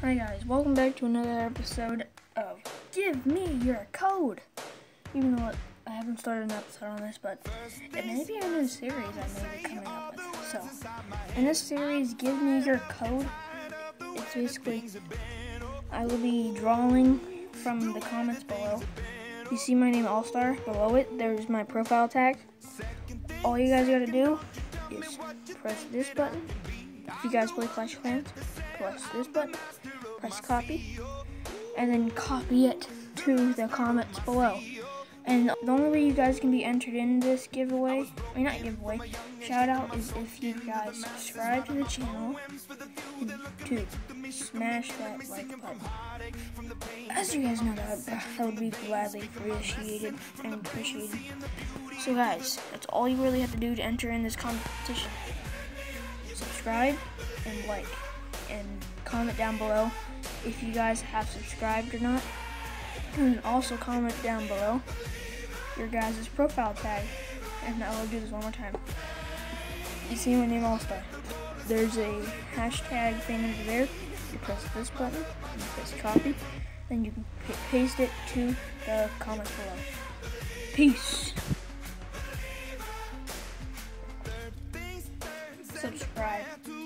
Hi guys, welcome back to another episode of Give Me Your Code. Even though I haven't started an episode on this, but it may be a new series I may be coming up with. So, in this series, Give Me Your Code, it's basically I will be drawing from the comments below. You see my name All Star below it. There's my profile tag. All you guys gotta do is press this button. If you guys play Clash Clans, press this button, press copy, and then copy it to the comments below. And the only way you guys can be entered in this giveaway, I mean not giveaway, shout out is if you guys subscribe to the channel to smash that like button. As you guys know, that, that would be gladly appreciated and appreciated. So guys, that's all you really have to do to enter in this competition. Subscribe and like and comment down below if you guys have subscribed or not. And also comment down below your guys' profile tag. And I will do this one more time. You see my name All Star. There's a hashtag thing over there. You press this button, you press copy, then you can paste it to the comments below. Peace. subscribe.